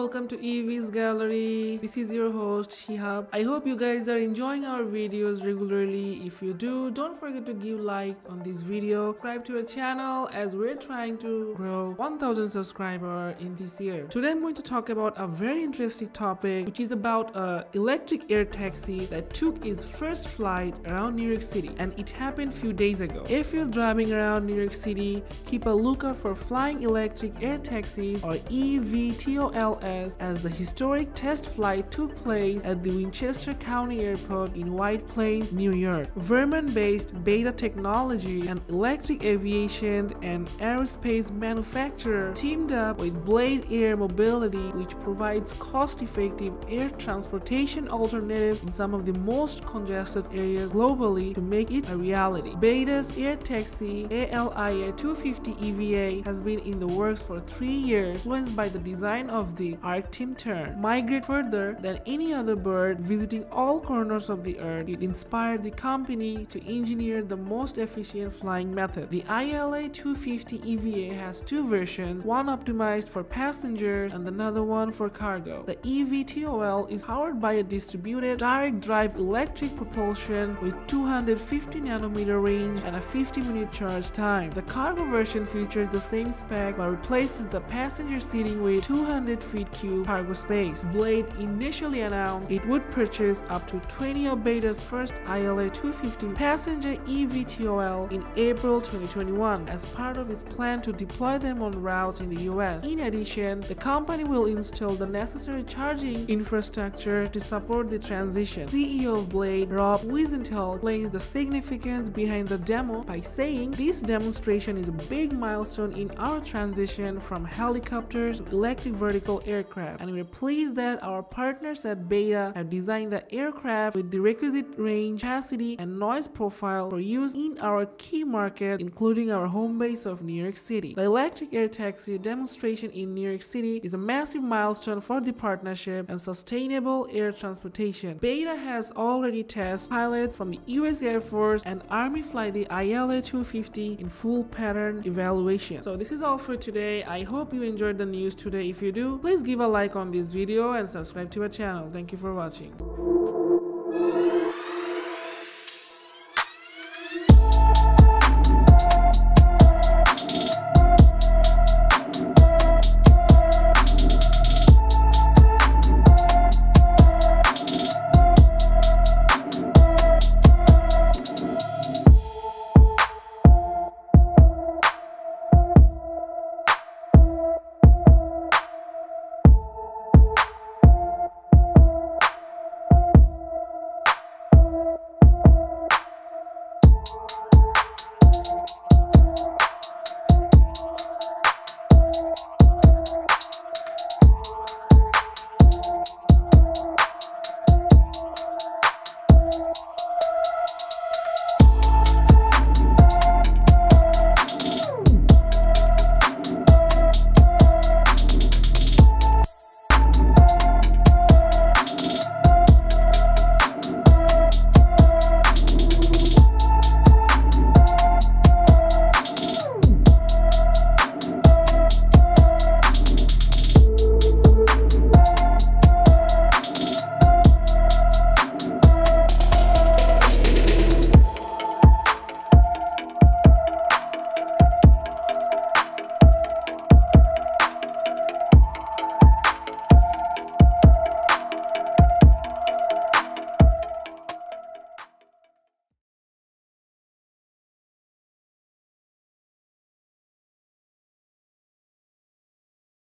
Welcome to EVs Gallery. This is your host Shihab. I hope you guys are enjoying our videos regularly. If you do, don't forget to give like on this video. Subscribe to our channel as we're trying to grow 1000 subscriber in this year. Today I'm going to talk about a very interesting topic which is about a electric air taxi that took its first flight around New York City and it happened few days ago. If you're driving around New York City, keep a lookout for flying electric air taxis or EVTOLs as the historic test flight took place at the Westchester County Airport in White Plains, New York. Vermont-based Beta Technology, an electric aviation and aerospace manufacturer, teamed up with Blade Air Mobility, which provides cost-effective air transportation alternatives in some of the most congested areas globally to make it a reality. Beta's air taxi ALIA 250 EVA has been in the works for three years, influenced by the design of the Arctic tern. Migrate further than any other bird, visiting all corners of the earth, it inspired the company to engineer the most efficient flying method. The ALIA 250 EVA has two versions, one optimized for passengers and another one for cargo. The EVTOL is powered by a distributed direct drive electric propulsion with 250 nanometer range and a 50 minute charge time. The cargo version features the same spec but replaces the passenger seating with 200 feet cube cargo space. Blade initially announced it would purchase up to 20 of Beta's first ALIA 250 passenger EVTOL in April 2021 as part of its plan to deploy them on routes in the US. In addition, the company will install the necessary charging infrastructure to support the transition. CEO of Blade, Rob Wiesenthal, explains the significance behind the demo by saying this demonstration is a big milestone in our transition from helicopters to electric vertical aircraft and we're pleased that our partners at Beta have designed the aircraft with the requisite range, capacity, and noise profile for use in our key market including our home base of New York City. The electric air taxi demonstration in New York City is a massive milestone for the partnership and sustainable air transportation. Beta has already tested pilots from the US Air Force and Army fly the ALIA 250 in full pattern evaluation. So this is all for today. I hope you enjoyed the news today. If you do, please give a like on this video and subscribe to our channel. Thank you for watching.